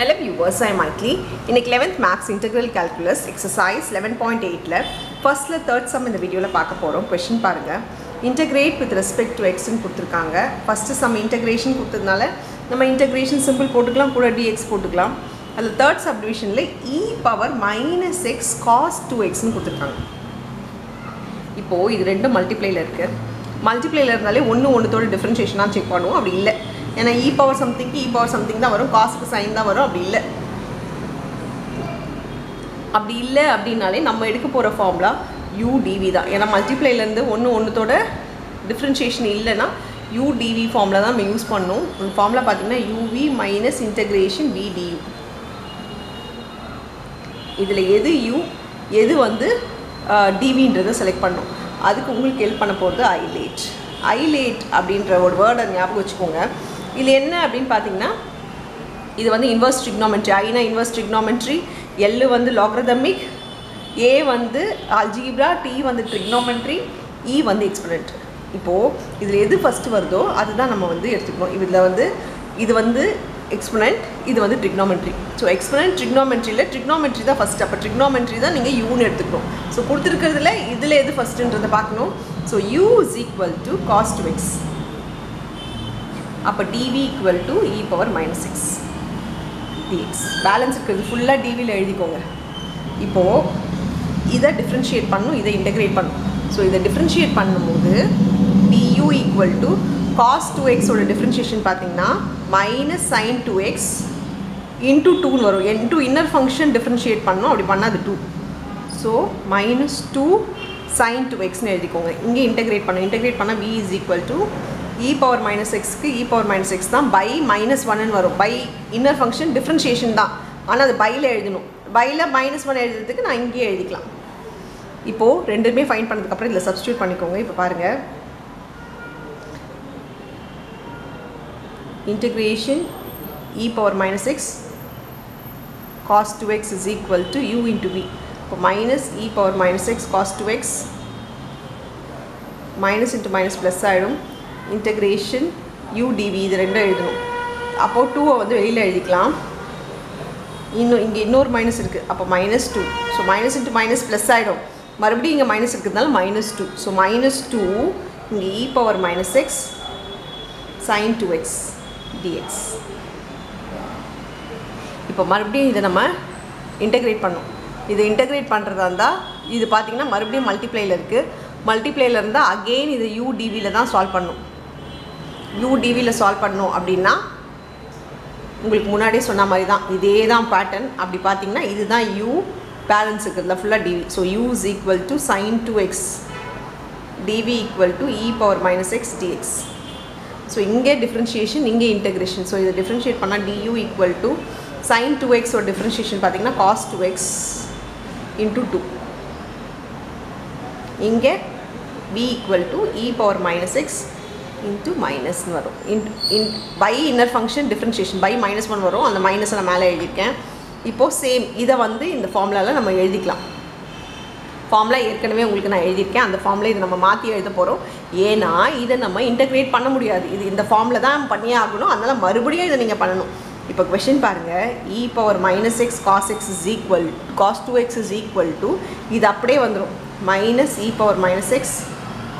Hello viewers I மைக்லி am eleventh இன்னைக்கு 11th Maths Integral Calculus exercise 11.8ல ஃபர்ஸ்ட்ல third sum இந்த வீடியோவில் பார்க்க போகிறோம் கொஷின் பாருங்கள் இன்டகிரேட் வித் ரெஸ்பெக்ட் டு எக்ஸ்ன்னு கொடுத்துருக்காங்க. ஃபஸ்ட்டு சம் இன்டகிரேஷன் கொடுத்ததுனால நம்ம இன்டகிரேஷன் சிம்பிள் போட்டுக்கலாம் கூட டிஎக்ஸ் போட்டுக்கலாம். அதில் third e சப்டிவிஷனில் e power minus x cos two எக்ஸ்னு கொடுத்துருக்காங்க. இப்போது இது ரெண்டும் மல்டிப்ளேயில் இருக்குது மல்டிப்ளேயில் இருந்தாலே ஒன்று ஒன்றுத்தோட டிஃப்ரென்ஷியேஷனாக செக் பண்ணுவோம். அப்படி இல்லை. ஏன்னா இ பவர் சம்திங்க்கு இ பவர் சம்திங் தான் வரும். காசுக்கு சைன் தான் வரும். அப்படி இல்லை. அப்படி இல்லை அப்படின்னாலே நம்ம எடுக்க போகிற ஃபார்முலா யூடிவி தான். ஏன்னா மல்டிப்ளைலேருந்து ஒன்று ஒன்றுத்தோட டிஃப்ரென்ஷியேஷன் இல்லைன்னா யூடிவி ஃபார்முலா தான் நம்ம யூஸ் பண்ணோம். ஒரு ஃபார்முலா பார்த்தீங்கன்னா யூவி மைனஸ் இன்டகிரேஷன் விடியு இதில் எது யூ எது வந்து டிவின்றதை செலக்ட் பண்ணும். அதுக்கு உங்களுக்கு ஹெல்ப் பண்ண போகிறது ஐலேட் ஐலேட் அப்படின்ற ஒரு வேர்டை ஞாபகம் வச்சுக்கோங்க. இது என்ன அப்படின்னு பார்த்தீங்கன்னா இது வந்து இன்வர்ஸ் ட்ரிக்னாமெட்ரி ஐனா இன்வர்ஸ் ட்ரிக்னாமெட்ரி எல்லு வந்து லாக்ரதமிக் ஏ வந்து அல்ஜீப்ரா டி வந்து ட்ரிக்னாமெட்ரி இ e வந்து எக்ஸ்பனண்ட் இப்போது இதில் எது ஃபஸ்ட்டு வருதோ அதுதான் நம்ம வந்து எடுத்துக்கணும். இதில் வந்து இது வந்து எக்ஸ்பனண்ட் இது வந்து ட்ரிக்னாமெட்ரி ஸோ எக்ஸ்பனண்ட் ட்ரிக்னாமெட்ரியில் ட்ரிக்னாமெட்ரி தான் ஃபஸ்ட் அப்போ ட்ரிக்னாமெட்ரி தான் நீங்கள் யூன்னு எடுத்துக்கணும். ஸோ கொடுத்துருக்கிறதுல இதில் எது ஃபஸ்ட்டுன்றதை பார்க்கணும். So u is equal to cost mix x அப்போ d v equal to e power minus six d x balance இருக்கிறது ஃபுல்லாக டிவியில் எழுதிக்கோங்க. இப்போது இதை டிஃப்ரென்ஷியேட் பண்ணும் இதை இன்டெகிரேட் பண்ணும். ஸோ இதை டிஃப்ரென்ஷியேட் பண்ணும்போது d u equal to cos two எக்ஸோட டிஃப்ரென்ஷியேஷன் பார்த்தீங்கன்னா minus sine two x into டூன்னு வரும். இன்டூ இன்னர் ஃபங்க்ஷன் டிஃப்ரென்ஷியேட் பண்ணணும் அப்படி பண்ணால் அது two so minus two sine two எக்ஸ்னு எழுதிக்கோங்க. இங்கே இன்டெகிரேட் பண்ணும் இன்டகிரேட் பண்ணால் v is equal to e power minus எக்ஸ்க்கு e power minus x தான் பை மைனஸ் ஒன்னு வரும். பை இன்னர் ஃபங்க்ஷன் டிஃப்ரென்ஷியேஷன் தான். ஆனால் அது பையில் எழுதணும். பையில் மைனஸ் ஒன் எழுதுறதுக்கு நான் இங்கேயே எழுதிக்கலாம். இப்போது ரெண்டுமே ஃபைன் பண்ணதுக்கப்புறம் இதில் சப்ஸ்டியூட் பண்ணிக்கோங்க. இப்போ பாருங்கள் e power minus x x cos 2x is equal to u into v இப்போ minus e power minus x x cos 2x minus into minus plus ஆகிடும் integration யூடிவி இது ரெண்டும் எழுதணும். அப்போது டூவை வந்து வெளியில் எழுதிக்கலாம். இன்னும் இங்கே இன்னொரு மைனஸ் இருக்குது அப்போ minus two so minus into minus plus ஆகிடும் மறுபடியும் இங்கே மைனஸ் இருக்கிறதுனால minus two so minus two இங்கே e power minus x sine two x d x இப்போ மறுபடியும் இதை நம்ம இன்டகிரேட் பண்ணோம் இதை இன்டகிரேட் பண்ணுறதா இருந்தால் இது பார்த்திங்கன்னா மறுபடியும் மல்டிப்ளையில் இருக்குது மல்டிப்ளையில் இருந்தால் அகெயின் இது யூடிவியில் தான் சால்வ் பண்ணும். யூடிவியில் சால்வ் பண்ணோம் அப்படின்னா உங்களுக்கு முன்னாடியே சொன்ன மாதிரி தான் இதே தான் பேட்டர்ன் அப்படி பார்த்தீங்கன்னா இதுதான் யூ பேலன்ஸ் இருக்கிறதுல ஃபுல்லாக d v so u is equal to sine two x d v equal to e power minus x d x so இங்கே டிஃப்ரென்ஷியேஷன் இங்கே இன்டெகிரேஷன் ஸோ இதை டிஃப்ரென்ஷியேட் பண்ணால் d u equal to sine two எக்ஸோட differentiation பார்த்தீங்கன்னா cos two x into two இங்கே v equal to e power minus x into மைனஸ்னு வரும். In in by inner function differentiation by minus one வரும். அந்த மைனஸை நான் மேலே எழுதியிருக்கேன். இப்போது சேம் இதை வந்து இந்த ஃபார்முலாவில் நம்ம எழுதிக்கலாம். ஃபார்முலா ஏற்கனவே உங்களுக்கு நான் எழுதியிருக்கேன். அந்த ஃபார்மில் இதை நம்ம மாற்றி எழுத போகிறோம் ஏன்னா இதை நம்ம இன்டகிரேட் பண்ண முடியாது. இது இந்த ஃபார்மில் தான் பண்ணியே ஆகணும். அதனால் மறுபடியும் இதை நீங்கள் பண்ணணும். இப்போ கொஷின் பாருங்கள் E power minus X cos X is equal cos two X is equal to இது அப்படியே வந்துடும் minus E power minus X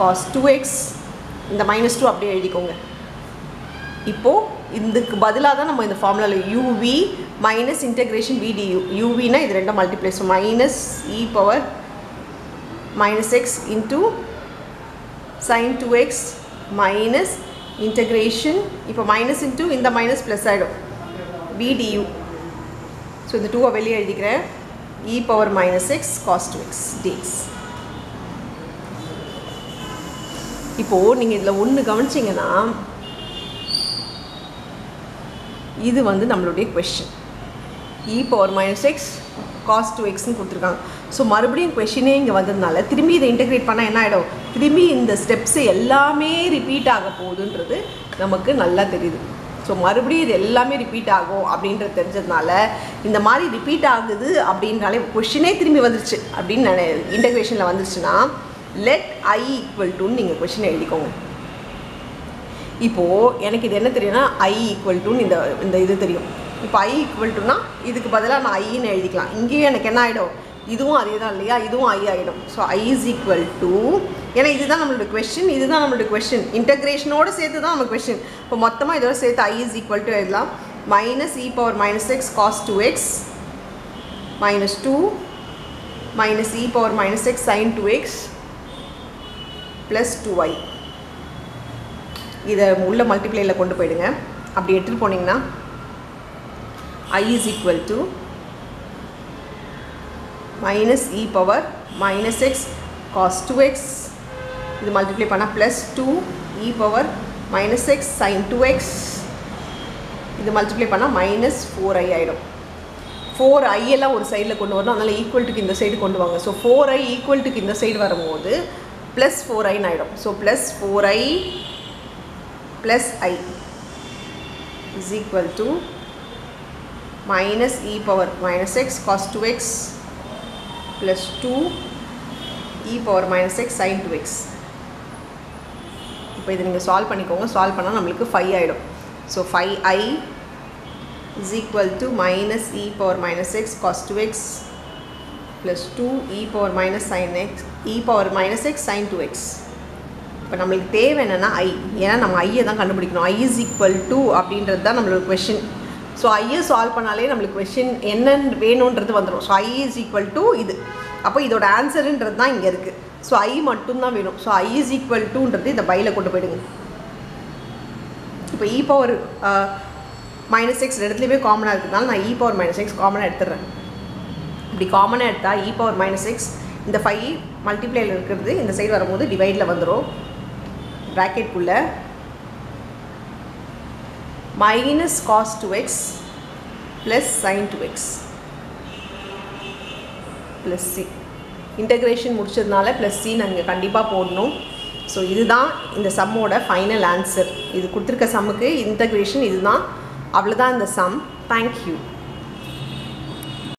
cos two X இந்த மைனஸ் டூ அப்படியே எழுதிக்கோங்க. இப்போது இதுக்கு பதிலாக தான் நம்ம இந்த ஃபார்முலாவில் U V minus integration v d u யூவினா இது ரெண்டும் multiply so minus e power minus x into sine two x minus integration இப்போ மைனஸ் இன்டூ இந்த மைனஸ் ப்ளஸ் ஆகிடும் விடியூ ஸோ இந்த டூவை வெளியே எழுதிக்கிறேன். E power minus X cos two X dx இப்போது நீங்கள் இதில் ஒன்று கவனிச்சிங்கன்னா இது வந்து நம்மளுடைய question e E power minus X cos two எக்ஸ்னு கொடுத்துருக்காங்க. ஸோ மறுபடியும் கொஷினே இங்கே வந்ததுனால திரும்பி இதை இன்டெகிரேட் பண்ணால் என்ன ஆகிடும் திரும்பி இந்த ஸ்டெப்ஸு எல்லாமே ரிப்பீட் ஆக போகுதுன்றது நமக்கு நல்லா தெரியுது. ஸோ மறுபடியும் இது எல்லாமே ரிப்பீட் ஆகும் அப்படின்றது தெரிஞ்சதுனால இந்த மாதிரி ரிப்பீட் ஆகுது அப்படின்றாலே கொஷினே திரும்பி வந்துருச்சு அப்படின்னு நினை இன்டெகிரேஷனில் வந்துருச்சுன்னா லெட் ஐ ஈக்குவல் டுன்னு நீங்கள் கொஷின் எழுதிக்கோங்க. இப்போது எனக்கு இது என்ன தெரியும்னா ஐ ஈக்குவல் டுன்னு இந்த இந்த இது தெரியும். இப்போ ஐ ஈக்குவல் டுனா இதுக்கு பதிலாக நான் ஐன்னு எழுதிக்கலாம். இங்கேயும் எனக்கு என்ன ஆகிடும் இதுவும் அதே தான் இல்லையா? இதுவும் ஐ ஆகிடும் so I is equal to ஏன்னா இதுதான் நம்மளோட கொஷின் இதுதான் நம்மளோட கொஷின் இன்டகிரேஷனோடு சேர்த்து தான் நம்ம கொஷின் இப்போ மொத்தமாக இதோட சேர்த்து ஐ இஸ் ஈக்குவல் டு எழுதலாம். Minus e power minus x cos two x minus two minus e power minus x sine two x plus two y இதை உள்ள மல்டிப்ளையில் கொண்டு போயிடுங்க. அப்படி எடுத்துகிட்டு போனீங்கன்னா I is equal to minus e power minus x cos two x இது multiply பண்ணால் plus two e power minus x sine two x இது மல்டிப்ளை பண்ணால் மைனஸ் ஃபோர் ஐ ஆகிடும் ஃபோர் ஐ எல்லாம் ஒரு சைடில் கொண்டு வரணும். அதனால் ஈக்குவல்ட்டுக்கு இந்த சைடு கொண்டு வாங்க. ஸோ ஃபோர் ஐ ஈக்குவல்ட்டுக்கு இந்த சைடு வரும்போது ப்ளஸ் ஃபோர் ஐன்னு ஆகிடும் so plus four I plus I is equal to minus e power minus x cos 2x plus 2 e power minus x sin 2x இப்போ இதை நீங்கள் சால்வ் பண்ணிக்கோங்க. சால்வ் பண்ணால் நம்மளுக்கு ஃபைவ் ஆகிடும் so five I is equal to minus e power minus x cos two x plus two e power minus sine x e power minus x sine two x இப்போ நம்மளுக்கு தேவை என்னென்னா ஐ ஏன்னா நம்ம ஐயை தான் கண்டுபிடிக்கணும். ஐ இஸ் ஈக்குவல் டு அப்படின்றது தான் நம்மளோட கொஷின் ஸோ ஐயை சால்வ் பண்ணாலே நம்மளுக்கு கொஷின் என்னன்னு வேணுன்றது வந்துடும் so I is equal to இது. அப்போ இதோட ஆன்சருன்றது தான் இங்கே இருக்குது ஸோ ஐ மட்டும்தான் வேணும். ஸோ ஐ இஸ் ஈக்குவல் டுன்றது இந்த பையில் கொண்டு போயிடுங்க. இப்போ e e power minus uh, x ரெண்டுலேயுமே காமனாக இருக்கிறதுனால நான் இ பவர் மைனஸ் எக்ஸ் காமனாக எடுத்துடுறேன். இப்படி காமனாக எடுத்தால் இ பவர் மைனஸ் சிக்ஸ் இந்த ஃபைவ் மல்டிப்ளையில் e இருக்கிறது இந்த சைடு வரும்போது டிவைடில் வந்துடும் ப்ராக்கெட்குள்ளே minus cos 2x plus sin 2x plus c. Integration முடிச்சதுனால plus C நாங்கள் கண்டிப்பாக போடணும். ஸோ இதுதான் இந்த சம்மோட ஃபைனல் ஆன்சர் இது கொடுத்துருக்க சம்முக்கு இன்டகிரேஷன் இதுதான். அவ்வளோதான் இந்த சம் தேங்க்யூ